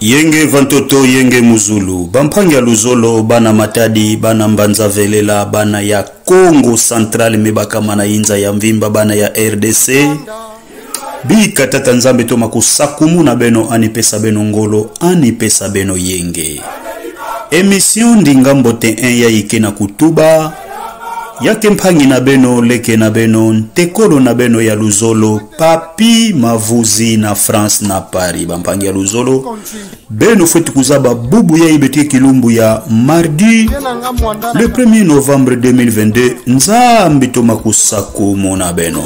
yenge vantoto yenge muzulu bamprangi ya luzolo bana matadi bana mbanzavelela bana ya congo central mebakama na hinza ya mvimba bana ya rdc bika tata nzambe toma kosakumu na beno anipesa beno ngolo anipesa beno yenge emission ndingambo te 1 ya ike na kutuba yeke mpangi na beno leke na beno ntekolo na beno ya luzolo papi mavuzi na france na paris bampangi ya luzolo beno feti kuza babubu ya yebe ti yeke lumbu ya mardi le 1er novembre 2022 nzambe toma kusakumu na beno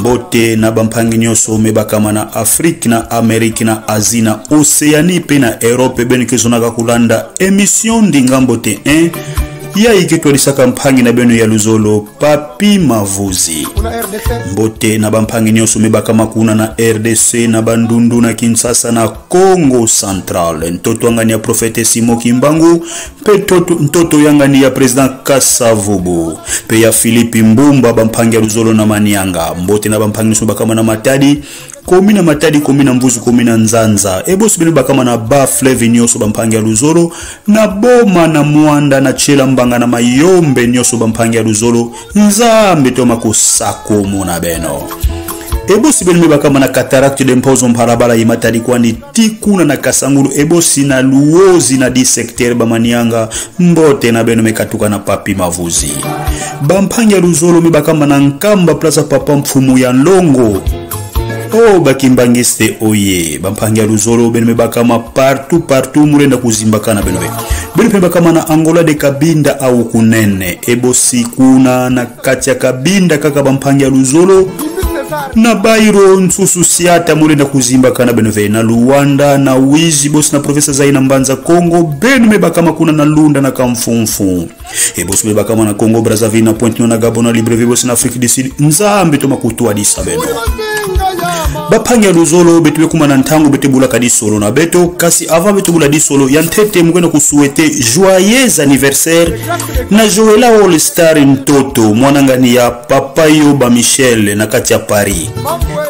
mbote na bampangi nyonso mebakama na afrike na amerike na asie na oseani mpe na erope e beno yeke zonaka kolanda emission ndingambo te 1 ya ayiki twarisaka mphangi na beno ya luzolo papi mavuzi mbote na bamphangi nyonso mibakama kuna na rdc na bandundu na kinsasa na congo central ntoto yangani ya profete simo kimbangu mpe ntoto yangani ya president kasavubu mpe ya filipi mbumba bamphangi ya luzolo na manianga mbote na bamphangi nyonso mibakama na matadi komi na matadi komi na mbuzi komi na nzanza ebosi bino bakama na ba fleve nyonso bampangi ya luzolo na boma na mwanda na tyela mbanga na mayombe nyonso bampangi ya luzolo nzambe toma kosakomona beno ebosi bino mibakama na cataracte de mpozo mparabala ye matali kwani ti kuna na kasangulu ebosi na luozi na disectere bamanianga mbote na beno mekatuka na papi mavuzi bampangi ya luzolo mibakama na nkamba place ya papa mfumu ya longo oyo bakimbangiste oye bampangi ya luzolo bene mpe bakama partout partout murenda kuzimba kana beno be bene mpe bakama na angolade kabinda au kunene ebosi kuna na kati ya kabinda kaka bampangi ya luzolo na bairo nsusu siata murenda kuzimba kana beno ve na luwanda na wizi bosi na profesa zai na mbanza congo beno mbe bakama kuna na lunda na kamfumfu e bosi mbe bakama na congo brazaville na pointe no na gabon na libreville bosi na afrique du sud nzambe to makutu adisa beno baphangela uzolo betu bekuma na ntango betebulaka disolo na beto kasi avant betobula disolo ya ntete mokende kosuete joyeux anniversaire na joela olstar ntoto mwanangani ya papa yo bamichel na kati ya paris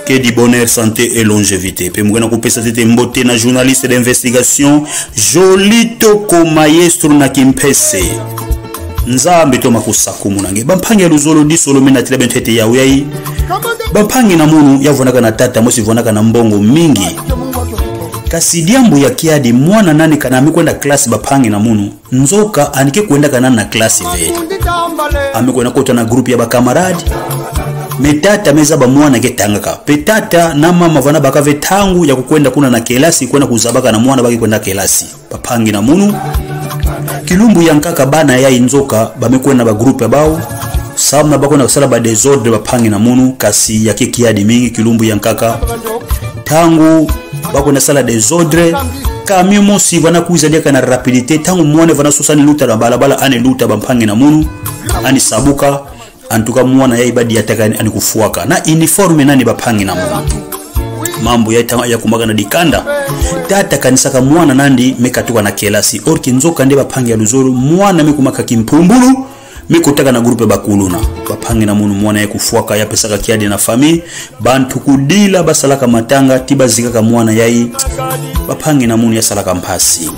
que du bonheur santé et longévité mpe mokende kopesa tete mbote na journaliste d'investigation jolito ko maestro na kimpese nzambe tomakosa kumu na ngai bampangi ya luzolo ndi solo me na tela bento ete yawe ai bampangi na munu yavonaka na tata mosi evonaka na mbongo mingi kasi diambu ya kiadi mwana nani kana amikwenda klasi bapangi na munu nzoka anike kuendaka nani na klasi ve amikwenda kota na grupu ya bakamaradi me tata meza bamwana ke tangaka mpe tata na mama vana baka ve ntango ya kukwenda kuna na kelasi kwenda kuzabaka na mwana bake kwenda kelasi bapangi na munu kilumbu ya nkaka bana yayi nzoka bamekwenda na bagrupe bawo samna bakwenda kusala badesordre bapange na munu kasi yake kiadi mingi kilumbu ya nkaka tangu bakwenda sala desordre kamimo si vanakuiza diaka na rapidité tangu mwana vanasusa ni luta na balabala ane luta bampange na munu ani sabuka antuka mwana yayi badi yatakani anikufuaka na uniforme nani bapange na munu mambo ya, ya kumagana likanda tata akanisaka mwana nandi mekatuka na kelasi orki nzoka nde bapange ya luzolo mwana mekumaka kimpumbulu mikuteka na grupe bakuluna bapange na munu mwana yekufuaka yapesaka kiadi na fami bantu kudila basalaka matanga tibazikaka mwana yayi bapange na munu yasalaka mpasi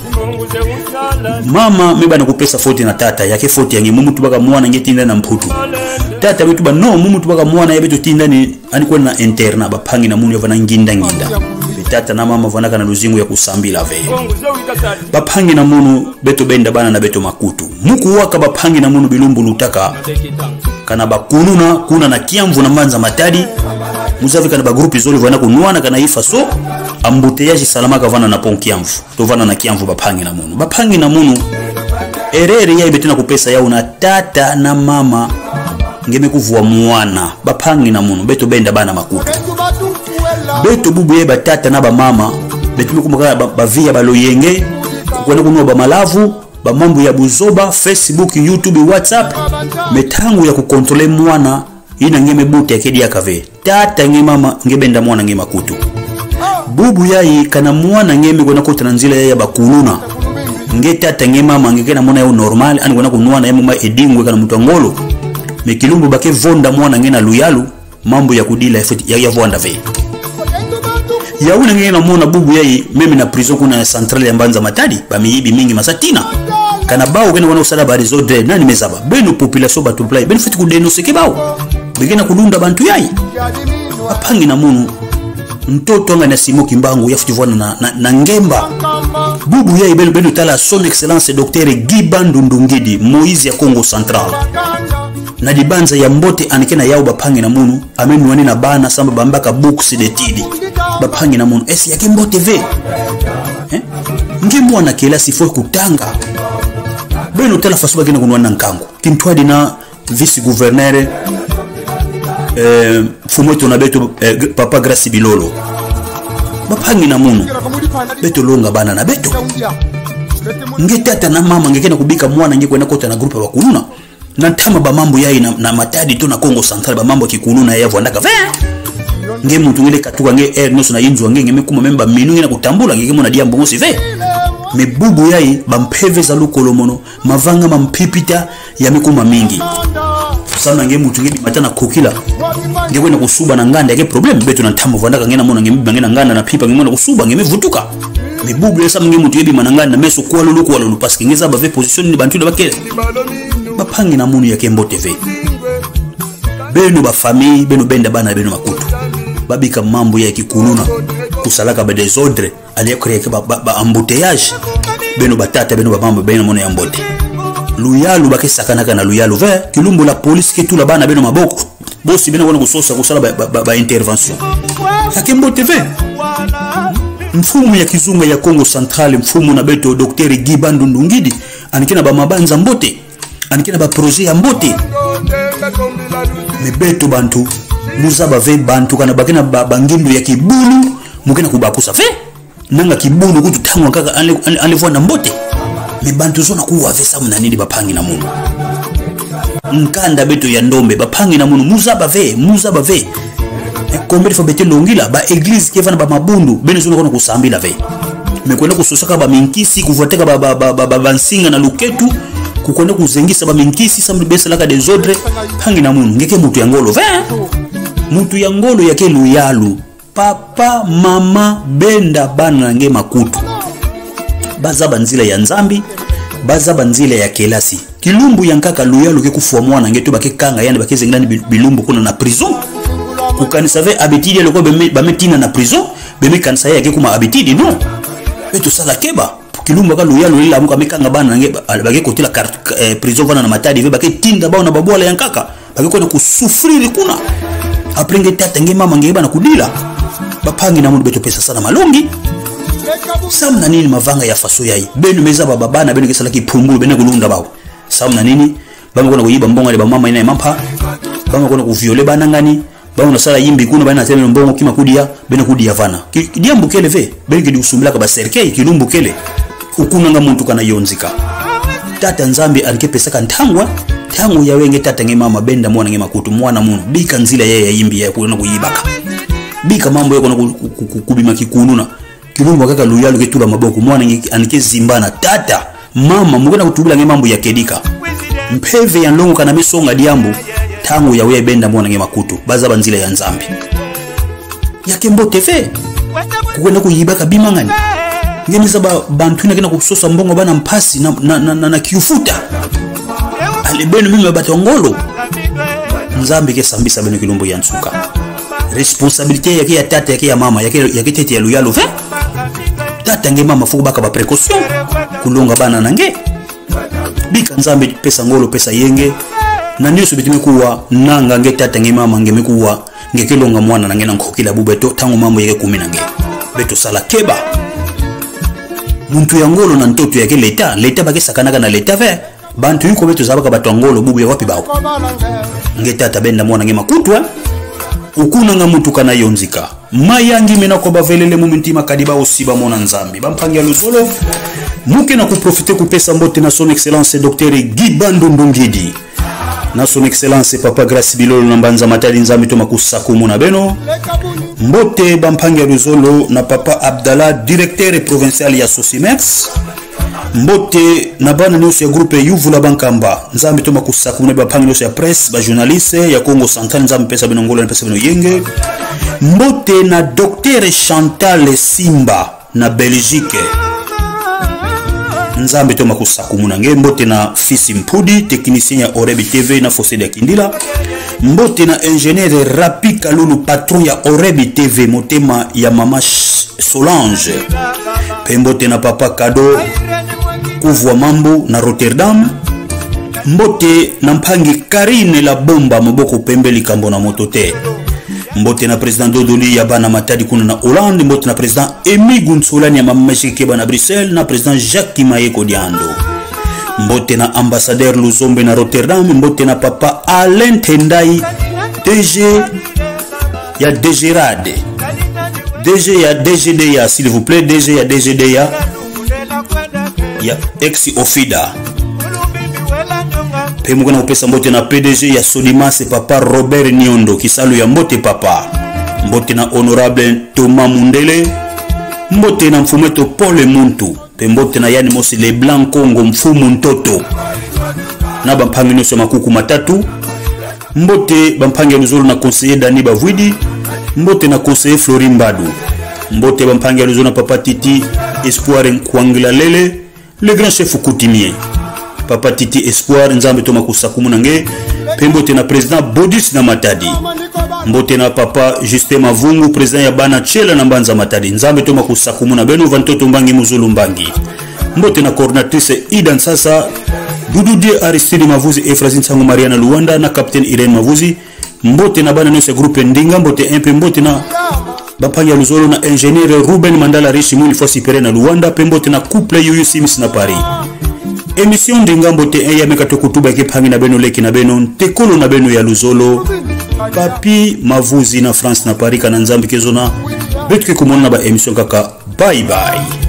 mama mibana kupesa foti na tata yake foti yange mumu tubaka mwana ngetinda na mphutu tata wetu no mumu tubaka mwana yabe tutindani ani na interna bapange na munu yavana ngindanginda tata na mama vanaka na luzingu ya kusambila veyo bapangi na munu beto benda bana na beto makutu muku waka bapangi na munu bilumbu lutaka kana bakununa kuna na kiamvu na manza matadi muzavi kana bagrupi zoli vana kunuana kana ifa so ambuteyage salamaka vana na pon kiamvu tovana na kiamvu bapangi na munu bapangi na munu erere yaibe tena kupesa yao na tata na mama ngeme kuvua muwana bapangi na munu beto benda bana makutu beto bubu yeba tata na bamama betumikumaka bavi ya baloyenge okwenda kuna bamalavu bamambo ya buzoba facebook youtube whatsapp me ntango ya kukontrole mwana ina nge mebuta akediaka ve tata nge mama nge benda mwana nge makutu bubu yayi kana mwana nge mikwenda kota na nzila ya bakuluna nge tata nge mama ngeke na mwana yao normal ani kwenda kunwana yamo ma edingwe kana mtu angolo me kilumbu bake vonda mwana nge na luyalu mambo ya kudila ya, ya vonda ve yawu ndenge namona bubu ya ye meme na prison kuna centrale ya mbanzama tali bamiyibi mingi masa tina kana bao okende wana kosala bareseau drain nani mezaba beno population bato plai beno feti kodenoseke bao bekenda kulunda bantu yaye apangi na munu ntoto anga na simo kimbangu yafuti vwana na, na, na ngemba bubu yaye beno beno tala son excellence docteur guy bandundungidi moïse ya congo central na dibanza ya mbote anekena yao bapangi na munu amenu wani na bana samba bambaka buku sidetidi bapangi na munu esi eh, yake mbote ve eh? wana kila sifoi kutanga beno tela fasuba kina kunwa na nkangu kintwadi na vice guvernere eh, ito na beto eh, papa grasi bilolo bapangi na munu beto longa bana na beto nge tata na mama ngekena kubika mwana ngekwena kota na grupa bakununa na ntango bamambo ya ye na, na matadi to na congo central bamambo ya kikulu na ye avwandaka ve nge mutu ngele katuka nge aire nyonso nayinzwa nge ngeme kuma meme bamenu nge na kotambola ngenge mona dia mbongo si ve me bubu ya ye bampeve eza lokolo mono mavanga mampipita ya mikuma mingi sala na nge mutu nge bimata na kokila nge kwenda kosuba na nganda yake probleme beto na ntambo vandaka nge namona nge mibiba nge na nganda na pipa nge mona kosuba nge mevutuka me bubu ya sama nge mutu nge bima na nganda meso kualulu kualulu paske nge eza bave position nini bantu ile bakele bapangi na munu ya kembo tv beno bafamille beno benda bana beno makutu babika mambo ya kikuluna kusalaka badesordre aliya kreake baambuteyage ba, ba beno batata beno bamambo beno mono ya mbote luyalu bakesakanaka na luyalu ve kilumbula polisi ketula bana beno maboko bosi bino kona kusosa kusala baintervention ba, ba kakembo tv mfumu ya kizunga ya congo central mfumu na beto dr gi bandundungidi aniki na bamabanza mbote andiki na baproje ya mbote mibeto bantu buza bave bantu kana bake na bangindu ya kibulu moke na kubakusa ve nanga kibulu kutu ntango kaka anlevwa na mbote me bantu zo na kuwave samu na nini bapangi na munu nkanda beto ya ndombe bapangi na munu muza bave muza bave combien de fois bete longila baeglize ke vana bamabundu bene zo nakona kusambila ve me kuenda kususaka baminkisi kuvuateka bansinga na luketu kukonde kuzengisa baminkisi sambi besalaka desordre ntangi na munu ngeke mutu ya ngolo 20 mutu ya ngolo yake luyalu papa mama benda bana na nge makutu baza banzela ya nzambi baza banzela ya kelasi kilumbu ya nkaka luyalu kekufua mwana nge to bakekanga yande bakezengela bilumbu kuna na prison kokanisa ve abetidi ya lokola bametina na prison bemekanisa ye yake kuma abetidi non mpe tosala keba kilumbaka loya lolela moko amekanga bana nange ah, bake kotela eh, prison vana na matadi ve bake tinda bao na babwala ya kaka bake kona kosufriri kuna apres nge tata nge mama nge bana kudila bapangi na mundu betopesa sana malongi samu na nini mavanga ya faso yai benu meza bababana benu kesalaki pungulu bena kulunda bao samu na nini bango kona koyiba mbongo ale bamama ina ya mapa bango kona kuviole bana ngani bango nasala yimbi kuna bana telelo mbongo kima kudia bena kudia vana kidia mbukele ve benu kidi usumbulaka baserkei kilumbu kele ukunanga muntu kana yonzika tata nzambe ankepesaka ntangwa ntango ya wenge tata nge mama benda mwana nge makutu mwana muno bika nzila yeye yayimbi yakona kuyibaka bika mambo yakona kubima kikununa kilumba kaka luyalu kitula maboko mwana nge anike zimbana tata mama mukena kutubila nge mambo yakedika mpheve ya ndongo kana misonga diambu ntango yawe yabenda mwana nge makutu bazaba nzila ya nzambe yakembo tv kukwenda kuyibaka bimangani ngemiza bantu nakenda kusosa mbongo bana mpasi na, na, na, na, na kiufuta ale benu mimi bato ngolo nzambe kesambisa benu kilumbu ya nsuka responsabilité yake ya tata yake ya mama yake yake tete ya luyalo ve tata nge mama fo baka ba précaution kulonga bana nange bika nzambe pesa ngolo pesa yenge na nyonso bitimi kuwa nanga nge tata nge mama nge mikuwa nge kilonga mwana nange na nkokila bube to tango mambo yake kumi nange beto sala keba buntu ya ngolo na nto tuyaki leta leta bakesakanaka na leta ve bantu yuko be tozala baka bato ya ngolo bubu ya wapi bao nge tata benda mwana nge makutwa okunanga eh? mutuka na yo nzika mai yangi mena ko bavelele mu mintima kadi baosiba mo na nzambe bampangi ya lozolo muke na koprofite kopesa mbote na son excellence dr gibando ndungidi na son excellence papa grace bilolo na mbanza matali nzambe to makusakumu na beno mbote bampangya luzolo na papa abdallah directeur provincial ya sosimex mbote na bana nyonso ya groupe yuvula bankamba nzambe toma kosaku na bapangi nyonso ya presse bajournaliste ya congo central nzambe pesa bino ngolo napesa bino yenge mbote na docteur chantal simba na belgique nzambe toma kosakumu na ngai mbote na fisi mpudi teknicien ya orebi tv na fosede ya kindila mbote na ingénieur rapi kalulu patron ya orebi tv motema ya mama solange mpe mbote na papa kado kuvwa mambu na rotterdam mbote na mpangi karine la bomba moboko pembe likambo na moto te mbote na président dodoli ya bana matadi kuna na hollande mbote na président emi gunsolani ya mamamesiki keba na bruxelles na président jacques maye kodiando mbote na ambassadeur luzombe na rotterdam mbote na papa alain tendai dg ya dgrade dg ya dgd ya s'il vous plaît dg ya dgd ya ya ex ofida mpe moko nakopesa mbote na pdg ya sodimase papa robert niondo kisalu ya mbote papa mbote na honorable toma mundele mbote na mfumu eto paul muntu mpe mbote na yani mosi leblanc congo mfumu ntoto na bampangi nyonso ya makuku matatu mbote bampangi ya luzolo na conseiller dani bavwidi mbote na conseiller flori mbadu mbote bampangi ya luzolo na papa titi espoir nkwangila lele le grand chef coutumier papa titi espoir nzambe toma kosakumu na nge mpe mbote na président bodis na matadi mbote na papa justin mavungu président ya bana tiela na mbanza matadi nzambe toma kosakumu na beno vantoto mbangi mozulu mbangi mbote na coordinatrice ida nsasa dududie aristide mavuzi efrazi nsango mariana luanda na capitaine irene mavuzi mbote na bana nyonso ya groupe ndinga mbote 1 mpe mbote na bapangi ya luzolo na ingénieur ruben mandala rishi muni fois supérieure na luanda mpe mbote na couple yuyu sims na paris emission ndingambo te eyameka tokutubaki epangi na beno leki na beno ntekolo na beno ya luzolo papi mavuzi na france na paris kana nzambe kezona betuki komona na baemission kaka baibai